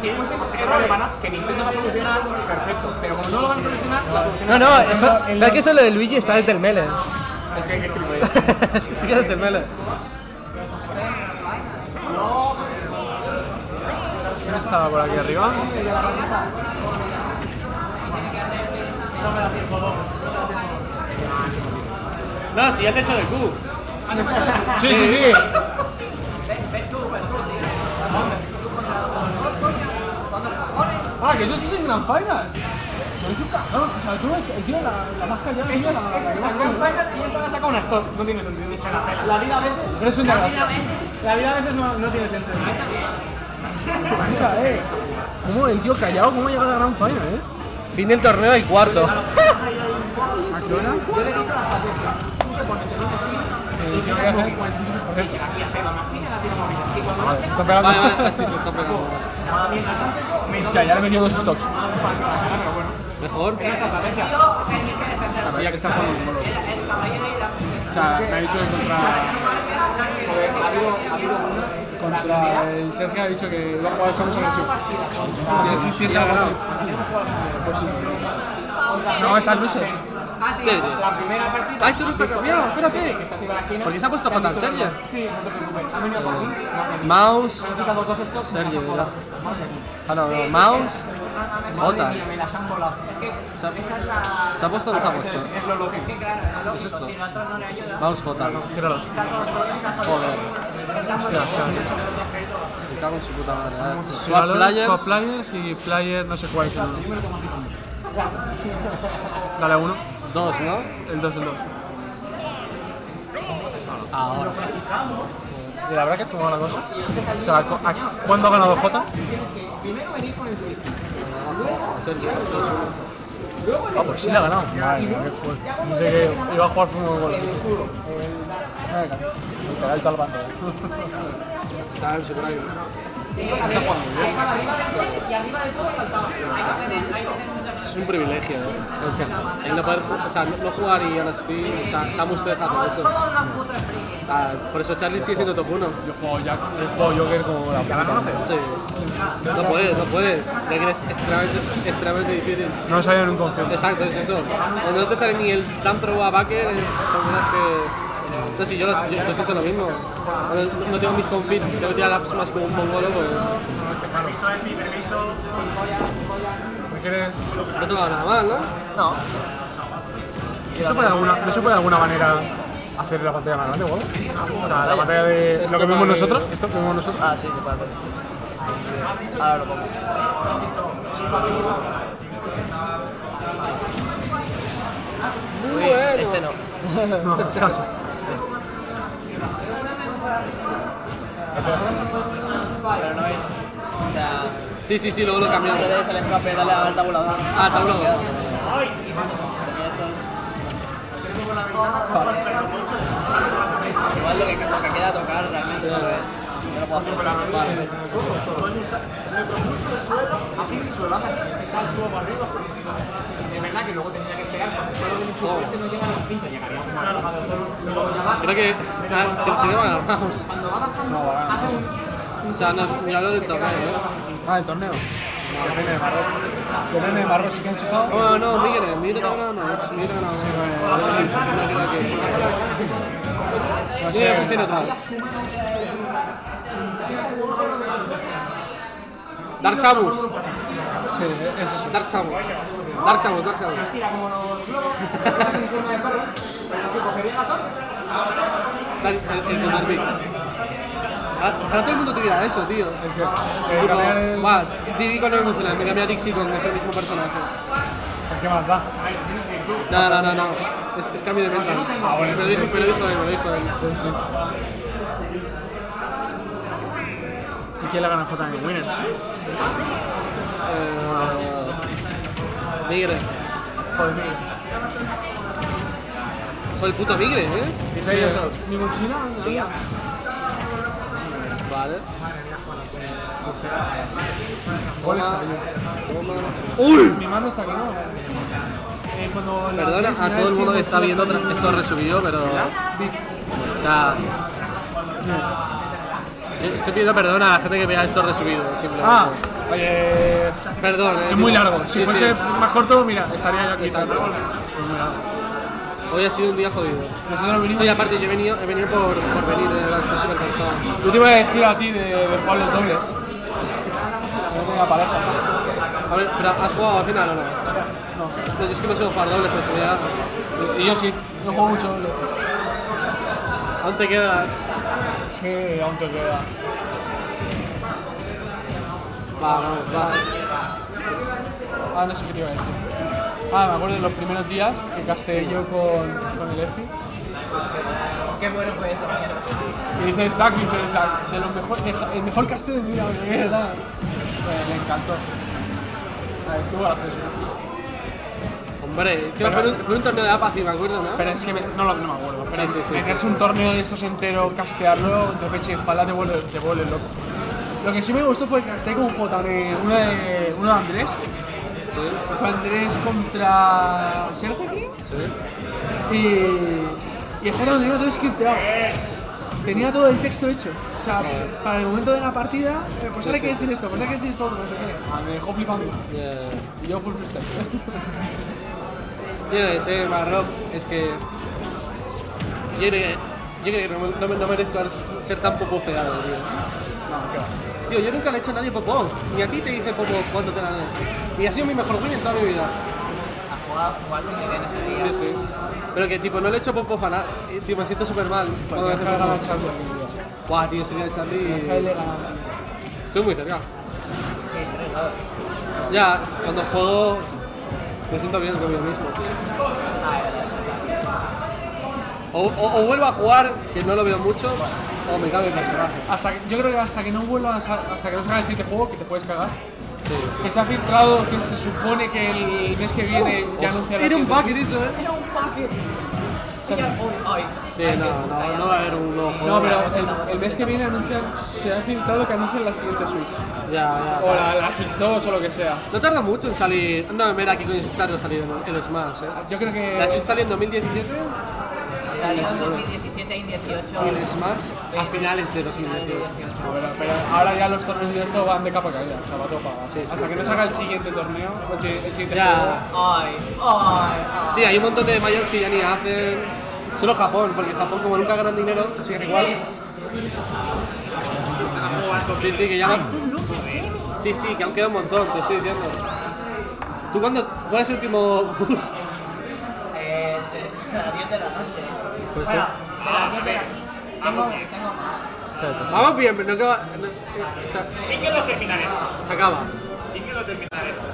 Si le van a- que Nintendo va a solucionar, perfecto. Pero como no lo van a solucionar, la solución No, no, eso, ¿sabes que eso lo de Luigi está desde el Mele? es que hay que escribir. sí que es desde el Mele. ¿Quién estaba por aquí arriba? No, si ya te he hecho de Q. Sí, sí, sí. Ah, que yo soy en Grand Final. Pero es un cabrón. O sea, tú, el tío, la, la más callada, tío, la, la, El Grand Final y esta va a sacar una store. No tiene sentido. Ni se la pela. la vida a veces. Pero es un desgraciado. La vida a veces no, no tiene sentido. Escucha, eh. ¿Cómo el tío callado? ¿Cómo llega a la Grand Final, eh? Fin del torneo y cuarto. ¿A qué hora? Yo le he dicho a la estrategia. Tú te pones en un ¿Qué voy a hacer? Por cierto. aquí hace la máquina la tiene móvil. Y cuando Vale, está pegando. Vale, vale, sí, se está pegando. Hostia, ya le he metido dos stocks. Mejor. Así ya que está jugando loco. O sea, me ha dicho que contra. Contra el Sergio ha dicho que iba a jugar solo agresivo. Como si existiese algo así. Sí. No, están luces. Sí, tío. Ah, esto no está cambiado, espérate. ¿Por qué se ha puesto fatal Sergio? Sí, no te preocupes. Ha venido por mí. Mouse. Sergio, verás. Ah, no, no, mouse. Jota. Me las han volado. Es que ¿Se ha, ¿Se ha puesto o no se ha puesto? es lo lógico. ¿Qué es esto? Mouse J. Gíralo. Joder. Hostia. Me cago en su puta madre. Ver. Swap players. Swap players y player no sé cuál. Dale a uno. Dos, ¿no? El 2, el 2. Ahora. Y la verdad que es como la cosa. O sea, ¿cu- a- ¿cuándo ha ganado Jota? Sergio, dos, uno. Ah, pues sí le ha ganado. Madre mía, qué fuerte. Dice que iba a jugar fútbol con la. Está en su prime. Está jugando muy bien. Es un privilegio, ¿eh? El no poder o sea, no, no jugar y aún así, o sea, Samus te deja hacer eso. Ah, por eso Charlie sigue siendo top 1. Yo juego Jack, yo juego Joker como la puta. Sí. No puedes, no puedes. Ya que eres extremadamente, extremadamente difícil. No salió en un confianza. Exacto, es eso. Cuando no te sale ni el Tantro o a Backer, es- son cosas que. No sé, yo, lo- yo, yo siento lo mismo. No, no tengo mis confits, tengo que tirar laps más como un mongolo, pues ¿Me quieres? no tengo nada mal, ¿no? No. ¿No se puede de alguna, ¿no se puede de alguna manera hacer la pantalla más grande o sea, la pantalla de lo que vemos nosotros, esto que vemos nosotros. Ah, sí, se puede hacer. Ahora lo pongo. Uy, este no. No, casi. Pero no hay. O sea, Sí, sí, sí, luego lo cambiamos. le des al escape, dale al tabulador. Ah, tabulador. Igual lo que, lo que queda tocar realmente solo es. Yo lo puedo hacer. Así suelo. De verdad que luego tendría que esperar porque solo del impulso este no llega a los 15, llegaría a un. Creo que. ah, que ganar. Cuando va bajando, hace un. O sea, no, hablo del torneo, ¿eh? Ah, el torneo. Depende de. Depende de si te enchufado. Oh, no, Miguel, Miguel ha ganado Mouse. Miguel ha ganado. No ya funciona otra vez. Dark Samus. Sí, es eso. Dark Samus. Dark Samus, Dark Samus. Tira como los globos, la ahora todo el mundo tira eso, tío. Tipo, Va, Diddy con no me cambia a Dixie con ese mismo personaje. ¿Qué más da? No, no, no, no. Es, es cambio de venta. Ah, bueno, me, lo dijo, me lo dijo él, me lo dijo él. Pues sí. ¿Y quién le gana en el Winners? Eh, Migre. Joder, mira. Fue el puto Migre, ¿eh? Sí, eso. ¿Mi mochila? Vale. ¡Uy! Mi mano ¿no? Eh, Perdona a todo el mundo que está viendo esto resubido, pero. O sea. yo Estoy pidiendo perdón a la gente que vea esto resubido, simplemente. Ah, Oye, Perdón, eh, es muy digo, largo. Si sí, fuese sí. más corto, mira, estaría yo aquí. Exacto. es muy largo. Hoy ha sido un día jodido. Nosotros vinimos. Oye, aparte, yo he venido, he venido por, por venir, eh, estoy súper cansado. Yo te iba a decir a ti de, de jugar los dobles. No tenía pareja. A ver, pero ¿has jugado al final o no? No. No, yo es que no sé jugar dobles, pero se me da. Y, y yo sí, yo juego mucho dobles. Aún te queda. Sí, aún te queda. Va, vamos, va. Ah, no sé qué te iba a decir. Ah, me acuerdo de los primeros días que casté yo con, con el ESPI. Qué bueno fue eso, mañana. Y dice Zack, dice Zack, de los mejor, el, el mejor casteo de mi vida. Eh, me encantó. Ah, estuvo gracioso. Hombre, Pero- fue, un, fue un torneo de APAC, me acuerdo, ¿no? Pero es que me- no, lo, no me acuerdo. Pero Sí, sí, sí, es un torneo de estos entero, castearlo entre pecho y espalda te vuelve, te vuelve loco. Lo que sí me gustó fue que casté con J, uno de, uno de Andrés. Fue Andrés contra Sergio, creo. Sí. Y, y el lo tenía todo scripteado. Tenía todo el texto hecho. O sea, para el momento de la partida, eh, pues ahora hay que decir esto, pues hay que decir esto no sé qué. Ah, me dejó flipando. Y yo full freestyle. Yo no sé, Marrock, es que. Yo creo que, yo creo que no, no, no merezco ser tan popofeado, tío. no, va. Tío, yo nunca le he hecho a nadie popó. Ni a ti te dice popó cuando te la Y ha sido mi mejor win en toda mi vida. A jugar, jugar muy bien ese día. Sí, sí. Pero que tipo, no le he hecho popó a nadie. Tío, me siento súper mal. cuando me Deja hace de ganar popó. Charlie aquí, tío. Sería el Charlie. Estoy muy cerca. Ya, cuando juego me siento bien conmigo mismo. Ah, o vuelvo a jugar, que no lo veo mucho, o me cambio el personaje. Hasta que, yo creo que hasta que no vuelvas a, hasta que no salga el siguiente juego que te puedes cagar. Que se ha filtrado que se supone que el mes que viene ya anuncia la Era un bucket eso, eh. Era un paquete. Ay, Sí, no, no, no va a haber un nuevo juego. No, pero el, el mes que viene anuncian, se ha filtrado que anuncian la siguiente Switch. Ya, O ya. la, la Switch 2 o lo que sea. No tarda mucho en salir. No, mira, aquí coño se tarda en salir en, en Smash, eh. Yo creo que. La Switch salió en 2017 Salió en 2017 y 2018. y el Smash a finales de 2018. No, pero, ahora ya los torneos de esto van de capa caída, o sea, va pagado. Sí, sí, Hasta que sí. no salga el siguiente torneo, el, siguiente Ya. Ay, ay, ay. Sí, hay un montón de mayores que ya ni hacen. Solo Japón, porque Japón, como nunca ganan dinero, sigue igual. Sí, sí, que ya no. Sí, sí, que aún queda un montón, te estoy diciendo. ¿Tú cuándo? ¿Cuál es el último bus? De las 10 de la noche. Pues bueno, de las 10 de la noche. Tengo, tengo Vamos bien, pero no acaba. no- eh, o sea, Sí que lo terminaremos. se acaba. Sí que lo terminaremos.